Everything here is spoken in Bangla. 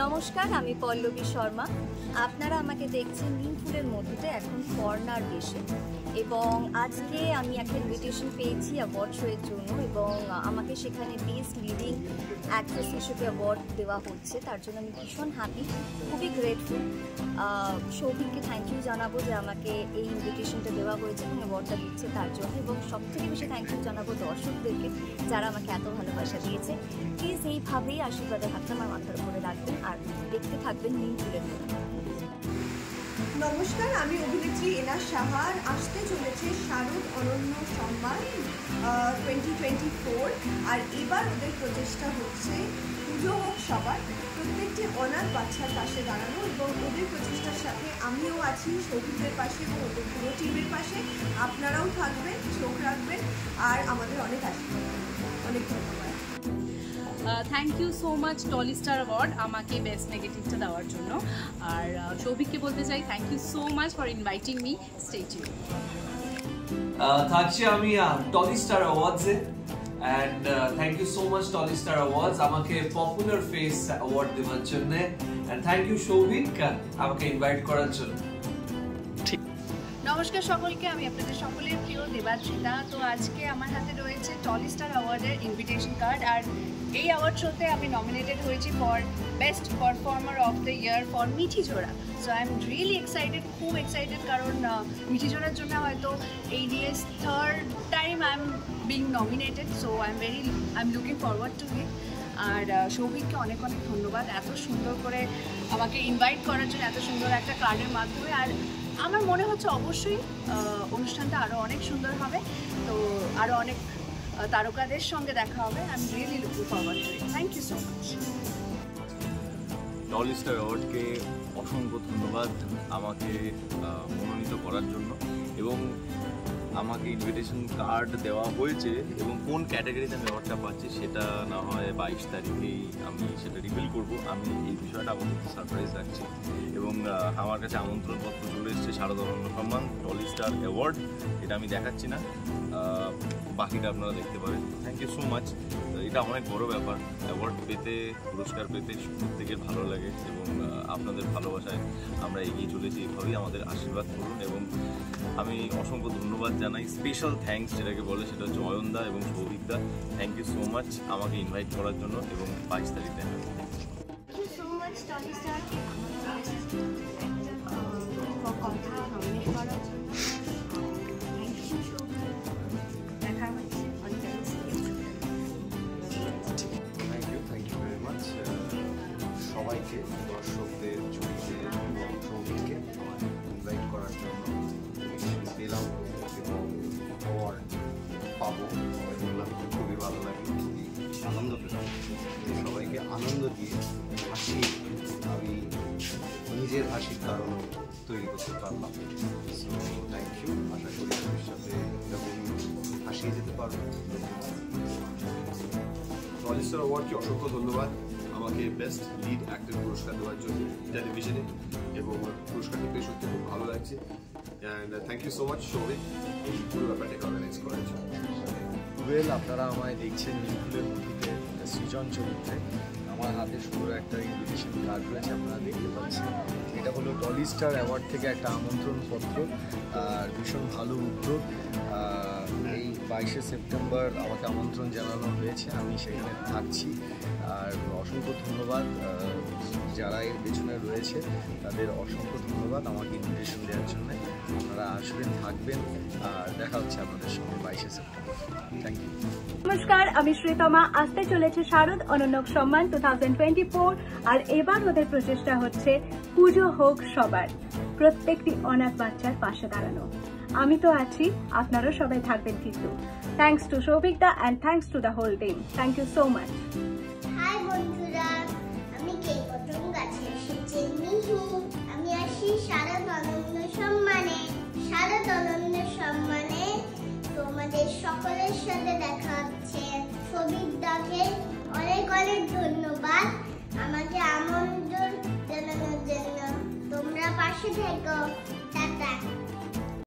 নমস্কার, আমি পল্লবী শর্মা। আপনারা আমাকে দেখছেন নিম ফুলের মধ্যে এখন ফর্নার বেশে। এবং আজকে আমি একটা ইনভিটেশন পেয়েছি অ্যাওয়ার্ড শোয়ের জন্য এবং আমাকে সেখানে বেস্ট লিডিং অ্যাক্ট্রেস হিসেবে অ্যাওয়ার্ড দেওয়া হচ্ছে। তার জন্য আমি ভীষণ হ্যাপি খুবই গ্রেটফুল সৌভিককে থ্যাংক ইউ জানাব যে আমাকে এই ইনভিটেশনটা দেওয়া হয়েছে এবং অ্যাওয়ার্ডটা দিচ্ছে তার জন্য। এবং সবথেকে বেশি থ্যাংক ইউ জানাব দর্শকদেরকে, যারা আমাকে এত ভালোবাসা দিয়েছে। প্লিজ এইভাবেই আশীর্বাদের হাতটা আমার মাথার উপরে রাখবেন আর দেখতে থাকবেন নিউ নমস্কার, আমি অভিনেত্রী এনা সাহার। আসতে চলেছে শারদ অনন্য সম্মান টোয়েন্টি টোয়েন্টি ফোর আর এবার ওদের প্রচেষ্টা হচ্ছে পুজো হোক সবার, প্রত্যেকটি অনাথ বাচ্চার পাশে দাঁড়ানো এবং ওদের প্রচেষ্টার সাথে আমিও আছি সৌভিকদের পাশে এবং ওদের পুরো টিমের পাশে। আপনারাও থাকবেন, চোখ রাখবেন, আর আমাদের অনেক আশীর্বাদ। অনেক ধন্যবাদ। Thank you so much Tolly star award আমাকে বেস্ট নেগেটিভটা দেওয়ার জন্য। আর সৌভিককে বলতে চাই thank you so much for inviting me stay tune ah, থাকছি আমি Tolly star অ্যাওয়ার্ডসে and thank you so much Tolly star awards আমাকে পপুলার ফেস অ্যাওয়ার্ড দেওয়ার জন্য। অ্যান্ড থ্যাংক ইউ সৌভিক আমাকে ইনভাইট করার জন্য। নমস্কার সকলকে আমি আপনাদের সকলের প্রিয় দেবাদ্রিতা তো আজকে আমার হাতে রয়েছে টলি স্টার অ্যাওয়ার্ডের ইনভিটেশন কার্ড আর এই অ্যাওয়ার্ড শোতে আমি নমিনেটেড হয়েছি for best performer of the year for Mithi Jhora. So I am really excited খুব এক্সাইটেড কারণ আহ, মিঠি ঝোড়ার জন্য হয়তো এই this third time I am being nominated so I am very I am looking forward to it আর সৌভিককে অনেক অনেক ধন্যবাদ এত সুন্দর করে আমাকে ইনভাইট করার জন্য এত সুন্দর একটা কার্ডের মাধ্যমে। আর আমার মনে হচ্ছে অবশ্যই অনুষ্ঠানটা আরও অনেক সুন্দর হবে। তো আরও অনেক তারকাদের সঙ্গে দেখা হবে। I am really looking forward thank you so much Tolly star অ্যাওয়ার্ডকে অসংখ্য ধন্যবাদ আমাকে মনোনীত করার জন্য। এবং আমাকে ইনভিটেশন কার্ড দেওয়া হয়েছে এবং কোন ক্যাটাগরিতে আমি অ্যাওয়ার্ডটা পাচ্ছি সেটা না হয় বাইশ তারিখেই আমি সেটা রিভিল করব। আমি এই বিষয়টা আপাতত সারপ্রাইজ রাখছি। এবং আমার কাছে আমন্ত্রণপত্র চলে এসেছে শারদারণ্য সম্মান টল স্টার অ্যাওয়ার্ড। এটা আমি দেখাচ্ছি না। বাকিটা আপনারা দেখতে পারেন। থ্যাংক ইউ সো মাচ এটা অনেক বড় ব্যাপার। অ্যাওয়ার্ড পেতে, পুরস্কার পেতে প্রত্যেকের ভালো লাগে এবং আপনাদের ভালোবাসায় আমরা এগিয়ে চলেছি। এভাবেই আমাদের আশীর্বাদ করুন এবং আমি অসংখ্য ধন্যবাদ জানাই। স্পেশাল থ্যাঙ্কস যেটাকে বলে সেটা হচ্ছে অয়নদা এবং সৌভিকদা। থ্যাংক ইউ সো মাচ আমাকে ইনভাইট করার জন্য এবং বাইশ তারিখ দেখা. কথা আনন্দ পেলাম সবাইকে আনন্দ দিয়ে হাসি, আমি নিজের হাসির কারণ তৈরি করতে পারলাম। সো থ্যাংক ইউ আশা করি ভবিষ্যতে এরকম হাসিয়ে যেতে পারব। রজেস্টার অ্যাওয়ার্ডকে অসংখ্য ধন্যবাদ। আমাকে বেস্ট লিড অ্যাক্টর পুরস্কার দেওয়ার জন্য টেলিভিশনে এবং পুরস্কারটি পেয়ে সত্যি খুব ভালো লাগছে। And thank you so much Souvik এই পুরো ব্যাপারটাকে জন্য ওয়েল আপনারা আমায় দেখছেন নিউক্লিয়ার মুভিতে সৃজন চরিত্রে। আমার হাতে সুন্দর একটা ইনভিটেশন কার্ড রয়েছে, আপনারা দেখতে পাচ্ছেন। এটা হলো টলি স্টার অ্যাওয়ার্ড থেকে একটা আমন্ত্রণ পত্র আর ভীষণ ভালো উদ্যোগ এই বাইশে সেপ্টেম্বর আমাকে আমন্ত্রণ জানানো হয়েছে, আমি সেখানে থাকছি। আর অসংখ্য ধন্যবাদ যারা এর পেছনে রয়েছে, তাদের অসংখ্য ধন্যবাদ আমাকে ইনভিটেশন দেওয়ার জন্য। আপনারা আসবেন, থাকবেন, আর দেখা হচ্ছে আপনাদের সঙ্গে বাইশে সেপ্টেম্বর। থ্যাংক ইউ নমস্কার, আমি শ্রীতমা। আসতে চলেছে শারদ অনন্যক সম্মান টু আর এবার ওদের প্রচেষ্টা হচ্ছে পুজো হোক সবার, প্রত্যেকটি অনাথ বাচ্চার পাশে দাঁড়ানো। আমি তো আছি আপনারা সবাই থাকবেন কিন্তু। Thanks to Souvik da and thanks to the whole team thank you so much তোমাদের সকলের সাথে দেখা হচ্ছে। ছবির দাকে অনেক অনেক ধন্যবাদ। আমাকে আমন্ত্রণ জানানোর জন্য। তোমরা পাশে থেকো।